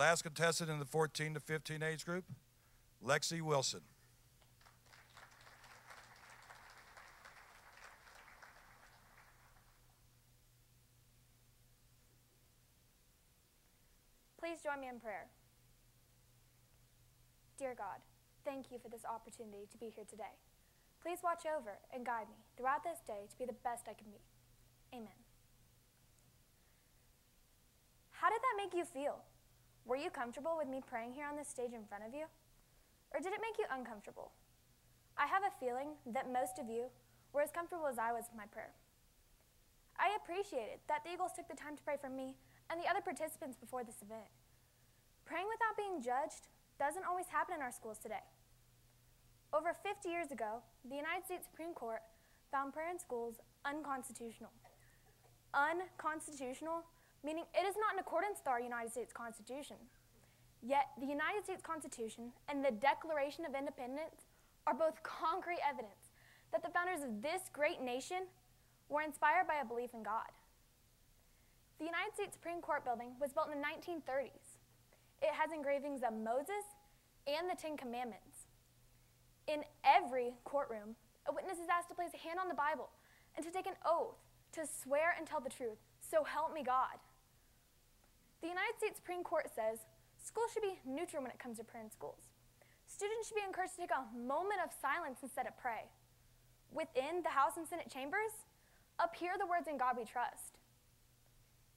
last contestant in the 14 to 15 age group, Lexi Wilson. Please join me in prayer. Dear God, thank you for this opportunity to be here today. Please watch over and guide me throughout this day to be the best I can be. Amen. How did that make you feel? Were you comfortable with me praying here on this stage in front of you? Or did it make you uncomfortable? I have a feeling that most of you were as comfortable as I was with my prayer. I appreciated that the Eagles took the time to pray for me and the other participants before this event. Praying without being judged doesn't always happen in our schools today. Over 50 years ago, the United States Supreme Court found prayer in schools unconstitutional. Unconstitutional, meaning it is not in accordance with our United States Constitution. Yet, the United States Constitution and the Declaration of Independence are both concrete evidence that the founders of this great nation were inspired by a belief in God. The United States Supreme Court building was built in the 1930s it has engravings of Moses and the Ten Commandments. In every courtroom, a witness is asked to place a hand on the Bible and to take an oath to swear and tell the truth. So help me God. The United States Supreme Court says schools should be neutral when it comes to prayer in schools. Students should be encouraged to take a moment of silence instead of pray. Within the House and Senate chambers, appear the words in God we trust.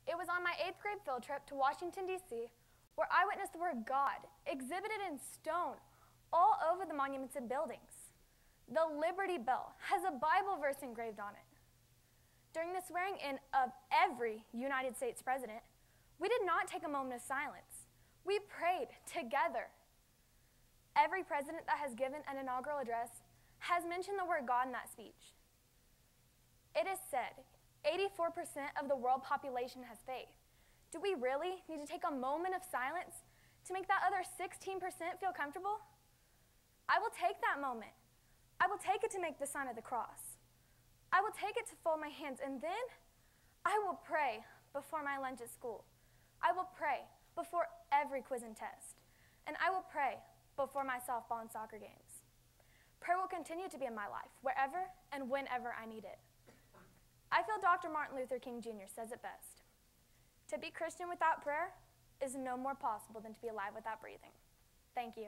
It was on my eighth grade field trip to Washington, D.C where I witnessed the word God exhibited in stone all over the monuments and buildings. The Liberty Bell has a Bible verse engraved on it. During the swearing in of every United States president, we did not take a moment of silence. We prayed together. Every president that has given an inaugural address has mentioned the word God in that speech. It is said 84% of the world population has faith. Do we really need to take a moment of silence to make that other 16% feel comfortable? I will take that moment. I will take it to make the sign of the cross. I will take it to fold my hands, and then I will pray before my lunch at school. I will pray before every quiz and test. And I will pray before my softball and soccer games. Prayer will continue to be in my life, wherever and whenever I need it. I feel Dr. Martin Luther King Jr. says it best. To be Christian without prayer is no more possible than to be alive without breathing. Thank you.